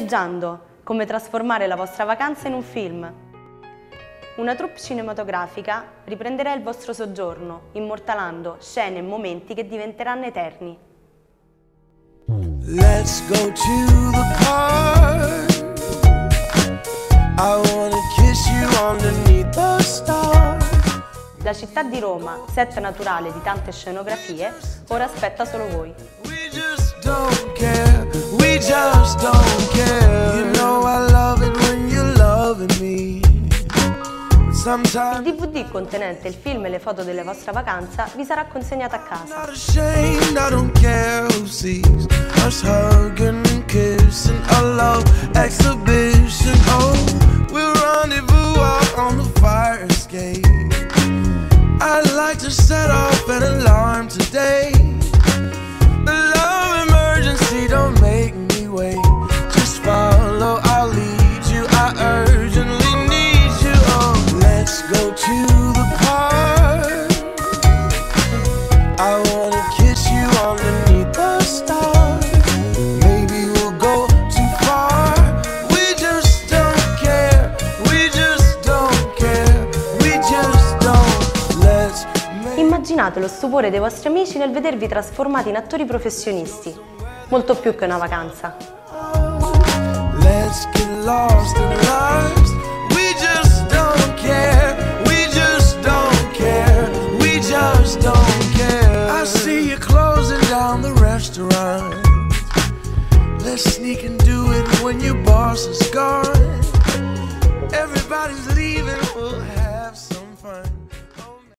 viaggiando, come trasformare la vostra vacanza in un film. Una troupe cinematografica riprenderà il vostro soggiorno, immortalando scene e momenti che diventeranno eterni. Let's go to the park. I wanna kiss you underneath the stars. La città di Roma, set naturale di tante scenografie, ora aspetta solo voi. Il DVD contenente il film e le foto della vostra vacanza vi sarà consegnato a casa. I'd like to set off an alarm today. Immaginate lo stupore dei vostri amici nel vedervi trasformati in attori professionisti, molto più che una vacanza. We just don't that sneak and do it when your boss is gone. Everybody's leaving.